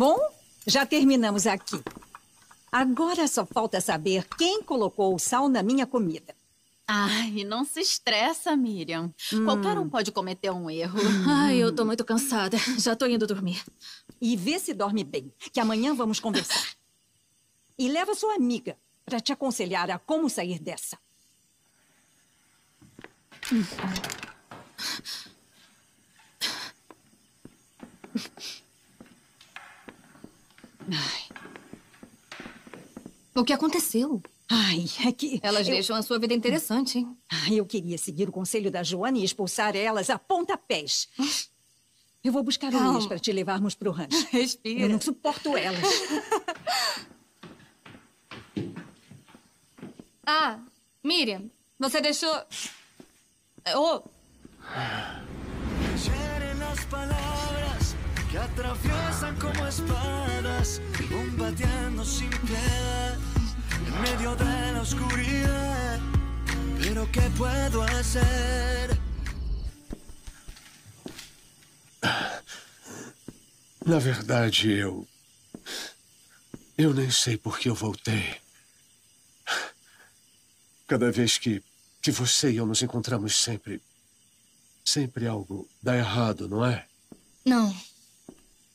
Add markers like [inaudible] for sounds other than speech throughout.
Bom, já terminamos aqui. Agora só falta saber quem colocou o sal na minha comida. Ai, não se estressa, Miriam. Hum. Qualquer um pode cometer um erro. Hum. Ai, eu tô muito cansada. [laughs] Já tô indo dormir. E vê se dorme bem, que amanhã vamos conversar. E leva sua amiga para te aconselhar a como sair dessa. Ai. O que aconteceu? Ai, é que... Elas eu... deixam a sua vida interessante, hein? Ai, eu queria seguir o conselho da Joana e expulsar elas a pontapés. Eu vou buscar o Luiz para te levarmos para o rancho. Respira. Eu não suporto elas. [laughs] ah, Miriam, você deixou... Oh... que atraviesan como espadas, bombardeando sin piedad. Oscuridad. Pero ¿qué puedo hacer? Na verdade, eu. Eu nem sei por que eu voltei. Cada vez que, que você e eu nos encontramos, sempre. Sempre algo dá errado, não é? Não.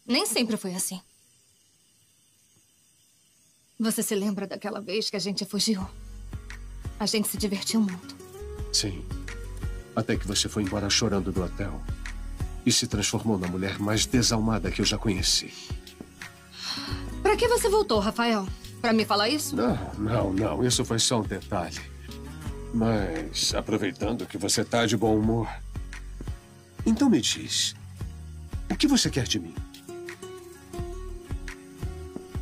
Nem sempre foi assim. Você se lembra daquela vez que a gente fugiu? A gente se divertiu muito. Sim. Até que você foi embora chorando do hotel. E se transformou na mulher mais desalmada que eu já conheci. Para que você voltou, Rafael? Para me falar isso? Não, não, não. Isso foi só um detalhe. Mas, aproveitando que você tá de bom humor. Então me diz. O que você quer de mim?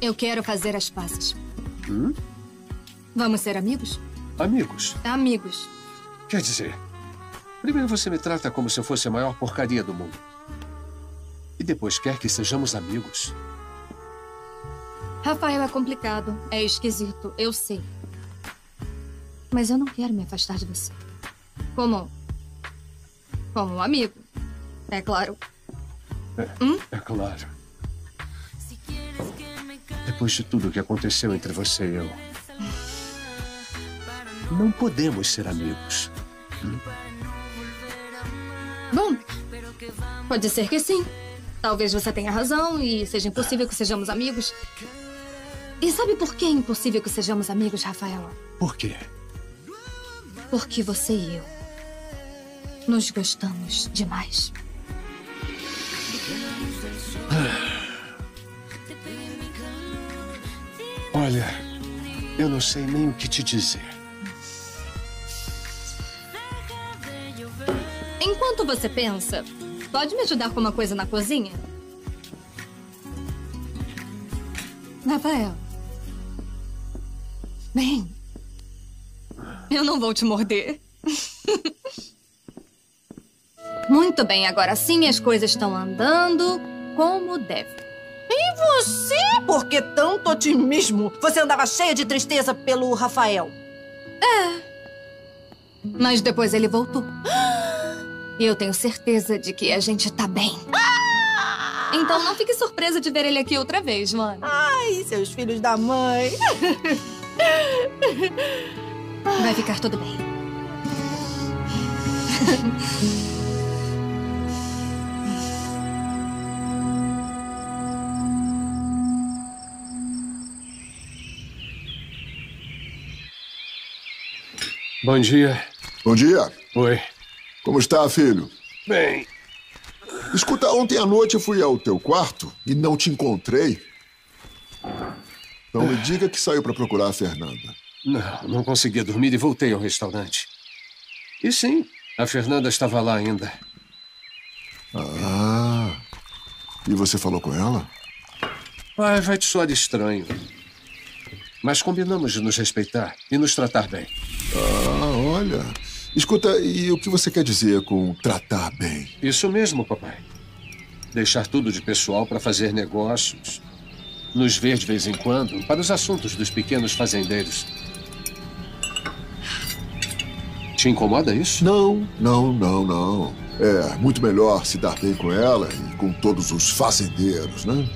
Eu quero fazer as pazes. Hum? Vamos ser amigos? Amigos? Amigos. Quer dizer, primeiro você me trata como se eu fosse a maior porcaria do mundo. E depois quer que sejamos amigos. Rafael é complicado, é esquisito, eu sei. Mas eu não quero me afastar de você. Como. Como um amigo. É claro. É, hum? é claro. Depois de tudo o que aconteceu entre você e eu. Não podemos ser amigos. Hum? Bom, pode ser que sim. Talvez você tenha razão e seja impossível que sejamos amigos. E sabe por que é impossível que sejamos amigos, Rafael? Por quê? Porque você e eu nos gostamos demais. Olha, eu não sei nem o que te dizer. Enquanto você pensa, pode me ajudar com uma coisa na cozinha? Rafael. Bem, eu não vou te morder. [laughs] Muito bem, agora sim as coisas estão andando como devem. E você? Por que tanto otimismo? Você andava cheia de tristeza pelo Rafael. É. Mas depois ele voltou. [gasps] E eu tenho certeza de que a gente tá bem. Ah! Então não fique surpresa de ver ele aqui outra vez, mano. Ai, seus filhos da mãe. Vai ficar tudo bem. Bom dia. Bom dia. Oi. Como está, filho? Bem. Escuta, ontem à noite eu fui ao teu quarto e não te encontrei. Não me diga que saiu para procurar a Fernanda. Não, não conseguia dormir e voltei ao restaurante. E sim, a Fernanda estava lá ainda. Ah. E você falou com ela? Ai, vai te soar estranho. Mas combinamos de nos respeitar e nos tratar bem. Ah, olha. Escuta, e o que você quer dizer com tratar bem? Isso mesmo, papai. Deixar tudo de pessoal para fazer negócios. Nos ver de vez em quando para os assuntos dos pequenos fazendeiros. Te incomoda isso? Não, não, não, não. É muito melhor se dar bem com ela e com todos os fazendeiros, né?